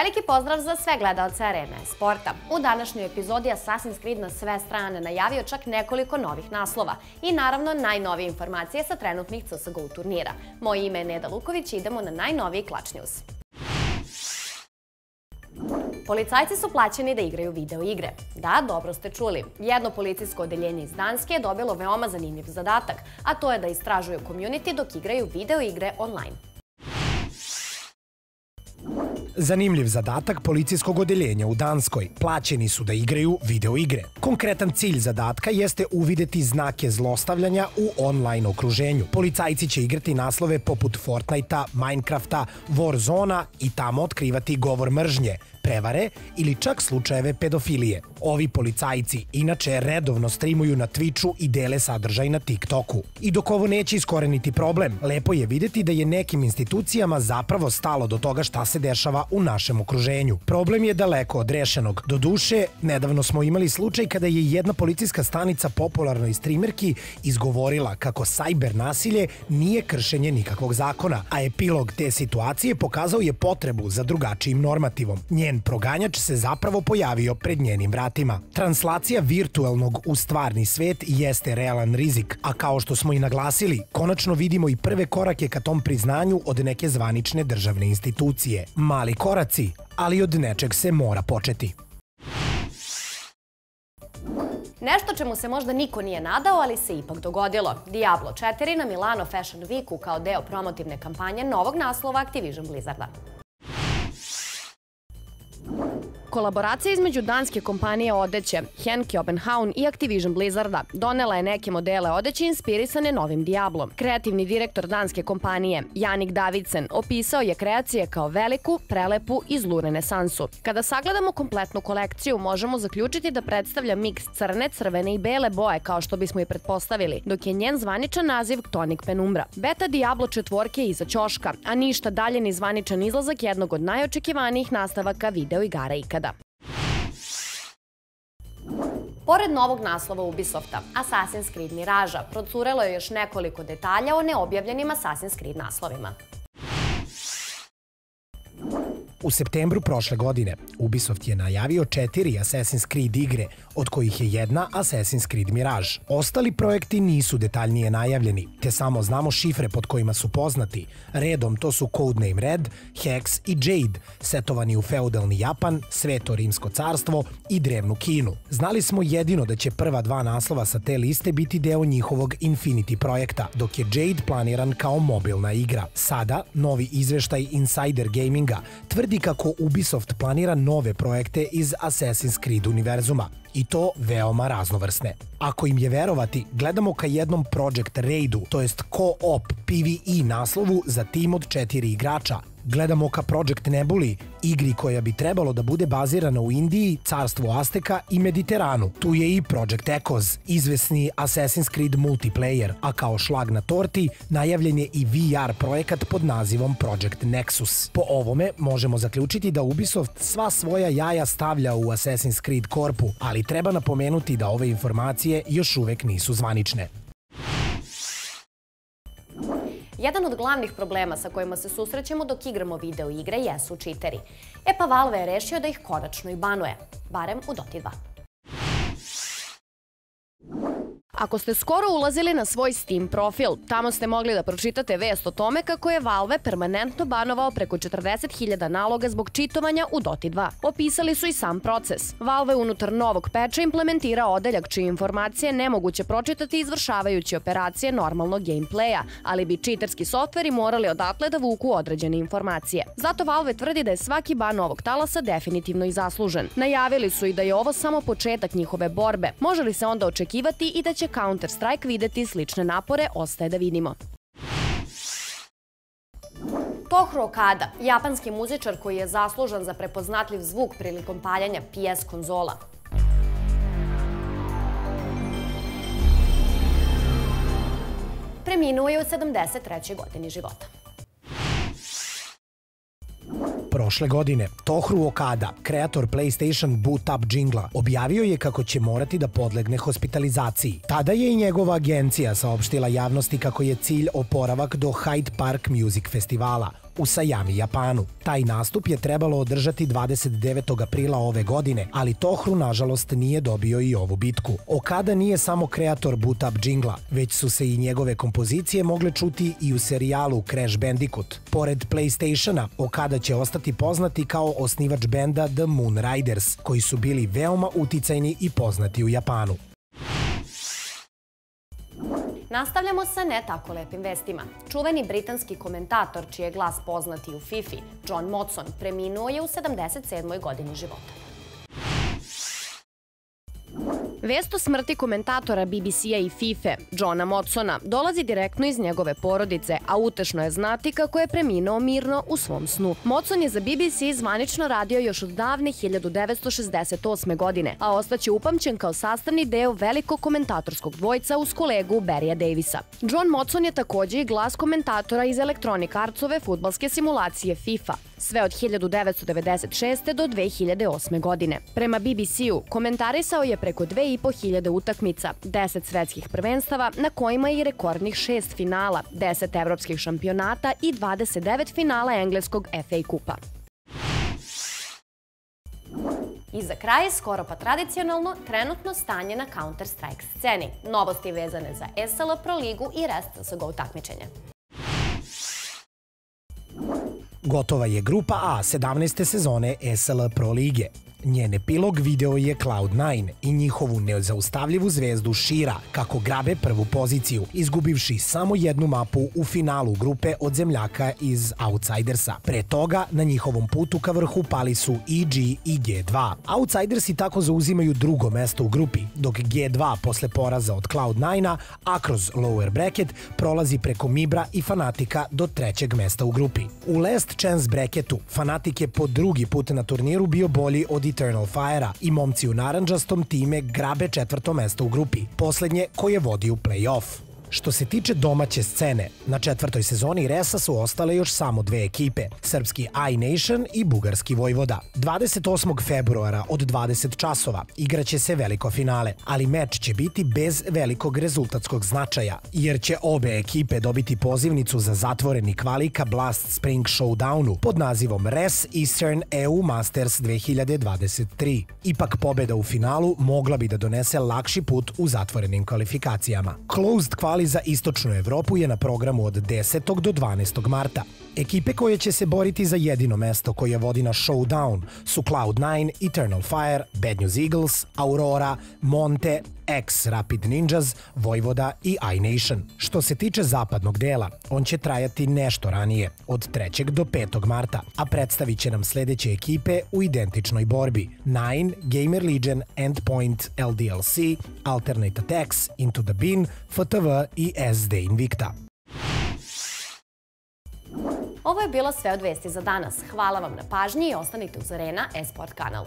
Veliki pozdrav za sve gledalce Arene Sporta. U današnjoj epizodi Assassin's Creed na sve strane najavio čak nekoliko novih naslova i naravno najnovije informacije sa trenutnih CSGO turnira. Moje ime je Neda Luković i idemo na najnoviji Clutch News. Policajci su plaćeni da igraju video igre. Da, dobro ste čuli. Jedno policijsko odeljenje iz Danske je dobilo veoma zanimljiv zadatak, a to je da istražuju community dok igraju video igre online. Zanimljiv zadatak policijskog odeljenja u Danskoj. Plaćeni su da igraju video igre. Konkretan cilj zadatka jeste uvideti znake zlostavljanja u online okruženju. Policajci će igrati naslove poput Fortnite-a, Minecrafta, Warzona i tamo otkrivati govor mržnje, prevare ili čak slučajeve pedofilije. Ovi policajci inače redovno streamuju na Twitchu i dele sadržaj na TikToku. I dok ovo neće iskoreniti problem, lepo je videti da je nekim institucijama zapravo stalo do toga šta se dešava u našem okruženju. Problem je daleko od rešenog. Do duše, nedavno smo imali slučaj kada je jedna policijska stanica popularnoj streamerki izgovorila kako sajber nasilje nije kršenje nikakvog zakona, a epilog te situacije pokazao je potrebu za drugačijim normativom. Njen proganjač se zapravo pojavio pred njenim vratima. Translacija virtualnog u stvarni svet jeste realan rizik, a kao što smo i naglasili, konačno vidimo i prve korake ka tom priznanju od neke zvanične državne institucije. Mali koraci, ali od nečeg se mora početi. Nešto čemu se možda niko nije nadao, ali se ipak dogodilo. Diablo 4 na Milano Fashion Weeku kao deo promotivne kampanje novog naslova Activision Blizzarda. Kolaboracija između danske kompanije odeće Henke Obenhaun i Activision Blizzarda donela je neke modele odeće inspirisane novim Diablom. Kreativni direktor danske kompanije Janik Davidsen opisao je kreacije kao veliku, prelepu i zlu renesansu. Kada sagledamo kompletnu kolekciju, možemo zaključiti da predstavlja miks crne, crvene i bele boje kao što bismo i pretpostavili, dok je njen zvaničan naziv Tonic Penumbra. Beta Diablo četvorke je iza ćoška, a ništa dalje ni zvaničan izlazak jednog od najočekivanijih nastavaka video igara ikada. Pored novog naslova Ubisofta, Assassin's Creed Mirage, procurelo je još nekoliko detalja o neobjavljenim Assassin's Creed naslovima. U septembru prošle godine Ubisoft je najavio četiri Assassin's Creed igre, od kojih je jedna Assassin's Creed Mirage. Ostali projekti nisu detaljnije najavljeni, te samo znamo šifre pod kojima su poznati. Redom to su Codename Red, Hex i Jade, setovani u feudalni Japan, Sveto Rimsko carstvo i drevnu Kinu. Znali smo jedino da će prva dva naslova sa te liste biti deo njihovog Infinity projekta, dok je Jade planiran kao mobilna igra. Sada, novi izveštaj Insider Gaminga tvrdi kako Ubisoft planira nove projekte iz Assassin's Creed univerzuma i to veoma raznovrsne. Ako im je verovati, gledamo ka jednom Project Raidu, to jest co-op PvE naslovu za tim od četiri igrača, Gledamo ka Project Nebuli, igri koja bi trebalo da bude bazirana u Indiji, carstvu Azteka i Mediteranu. Tu je i Project Echoes, izvesni Assassin's Creed multiplayer, a kao šlag na torti najavljen je i VR projekat pod nazivom Project Nexus. Po ovome možemo zaključiti da Ubisoft sva svoja jaja stavlja u Assassin's Creed korpu, ali treba napomenuti da ove informacije još uvek nisu zvanične. Jedan od glavnih problema sa kojima se susrećemo dok igramo video igre jesu čiteri. E pa Valve je rešio da ih konačno i banuje, barem u Doti 2. Ako ste skoro ulazili na svoj Steam profil, tamo ste mogli da pročitate vest o tome kako je Valve permanentno banovao preko 40.000 naloga zbog čitovanja u Doti 2. Opisali su i sam proces. Valve unutar novog peča implementira odeljak čije informacije nemoguće pročitati izvršavajući operacije normalnog gameplaya, ali bi čiterski softveri morali odatle da vuku određene informacije. Zato Valve tvrdi da je svaki ban ovog talasa definitivno i zaslužen. Najavili su i da je ovo samo početak njihove borbe. Može li se onda očekivati i da će Counter-Strike videti slične napore, ostaje da vidimo. Tohru Okada, japanski muzičar koji je zaslužan za prepoznatljiv zvuk prilikom paljanja PS konzola. Preminuo je u 73. godini života. Prošle godine, Tohru Okada, kreator PlayStation Boot Up džingla, objavio je kako će morati da podlegne hospitalizaciji. Tada je i njegova agencija saopštila javnosti kako je cilj oporavak do Hyde Park Music Festivala, u Sajami, Japanu. Taj nastup je trebalo održati 29. aprila ove godine, ali Tohru nažalost nije dobio i ovu bitku. Okada nije samo kreator boot up džingla, već su se i njegove kompozicije mogle čuti i u serijalu Crash Bandicoot. Pored PlayStationa, Okada će ostati poznati kao osnivač benda The Moon Riders, koji su bili veoma uticajni i poznati u Japanu. Nastavljamo sa ne tako lepim vestima. Čuveni britanski komentator, čiji je glas poznati u FIFA, John Motson, preminuo je u 77. godini života. Vest o smrti komentatora BBC-a i FIFA, Johna Motsona, dolazi direktno iz njegove porodice, a utešno je znati kako je preminuo mirno u svom snu. Motson je za BBC zvanično radio još od davne 1968. godine, a ostaće upamćen kao sastavni deo velikog komentatorskog dvojca uz kolegu Berija Davisa. John Motson je takođe i glas komentatora iz Electronic Artsove futbalske simulacije FIFA, sve od 1996. do 2008. godine. Prema BBC-u, komentarisao je preko 2500 utakmica, 10 svetskih prvenstava, na kojima je i rekordnih šest finala, 10 evropskih šampionata i 29 finala engleskog FA kupa. I za kraj, skoro pa tradicionalno, trenutno stanje na Counter-Strike sceni. Novosti vezane za SL Pro ligu i rest takmičenja. Gotova je grupa A 17. sezone SL Pro lige. Njen epilog video je Cloud9 i njihovu nezaustavljivu zvezdu Shira kako grabe prvu poziciju, izgubivši samo jednu mapu u finalu grupe od zemljaka iz Outsidersa. Pre toga, na njihovom putu ka vrhu pali su EG i G2. Outsidersi tako zauzimaju drugo mesto u grupi, dok G2 posle poraza od Cloud9-a, a kroz lower bracket, prolazi preko Mibra i Fanatika do trećeg mesta u grupi. U Last Chance bracketu, Fanatik je po drugi put na turniru bio bolji od Eternal Fire-a i momci u naranđastom time grabe četvrto mesto u grupi, poslednje koje vodi u play-off. Što se tiče domaće scene, na četvrtoj sezoni Resa su ostale još samo dve ekipe, srpski iNation i bugarski Vojvoda. 28. februara od 20 časova igraće se veliko finale, ali meč će biti bez velikog rezultatskog značaja, jer će obe ekipe dobiti pozivnicu za zatvoreni kvalika Blast Spring Showdownu pod nazivom Res Eastern EU Masters 2023. Ipak pobeda u finalu mogla bi da donese lakši put u zatvorenim kvalifikacijama. Closed kvali kvali za Istočnu Evropu je na programu od 10. do 12. marta. Ekipe koje će se boriti za jedino mesto koje vodi na Showdown su Cloud9, Eternal Fire, Bad News Eagles, Aurora, Monte, X Rapid Ninjas, Vojvoda i iNation. Što se tiče zapadnog dela, on će trajati nešto ranije, od 3. do 5. marta, a predstavit će nam sledeće ekipe u identičnoj borbi. Nine, Gamer Legion, Endpoint, LDLC, Alternate Attacks, Into the Bin, FTV i SD Invicta. Ovo je bilo sve od vesti za danas. Hvala vam na pažnji i ostanite uz Arena Esport kanal.